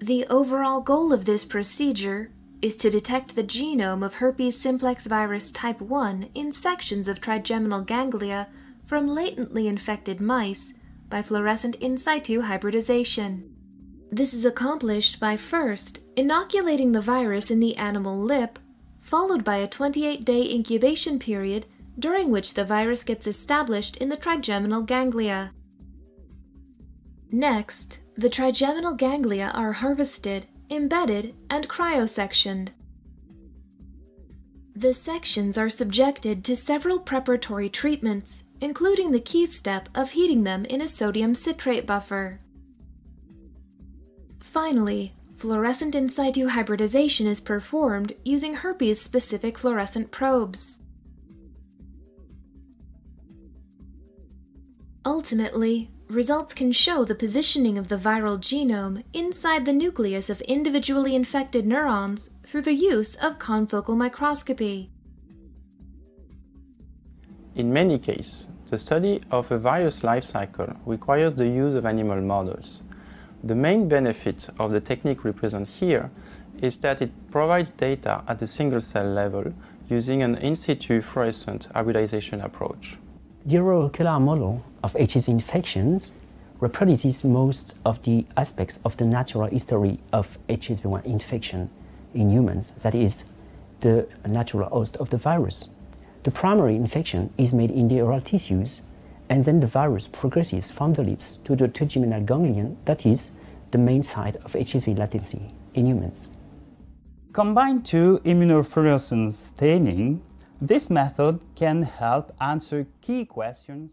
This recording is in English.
The overall goal of this procedure is to detect the genome of herpes simplex virus type 1 in sections of trigeminal ganglia from latently infected mice by fluorescent in situ hybridization. This is accomplished by first inoculating the virus in the animal lip, followed by a 28 day incubation period during which the virus gets established in the trigeminal ganglia. Next, the trigeminal ganglia are harvested, embedded, and cryosectioned. The sections are subjected to several preparatory treatments, including the key step of heating them in a sodium citrate buffer. Finally, fluorescent in situ hybridization is performed using herpes-specific fluorescent probes. Ultimately, results can show the positioning of the viral genome inside the nucleus of individually infected neurons through the use of confocal microscopy. In many cases, the study of a virus life cycle requires the use of animal models. The main benefit of the technique represented here is that it provides data at the single cell level using an in situ fluorescent hybridization approach. The Euromolecular model of HSV infections reproduces most of the aspects of the natural history of HSV1 infection in humans, that is, the natural host of the virus. The primary infection is made in the oral tissues, and then the virus progresses from the lips to the trigeminal ganglion, that is, the main site of HSV latency in humans. Combined to immunofluorescence staining, this method can help answer key questions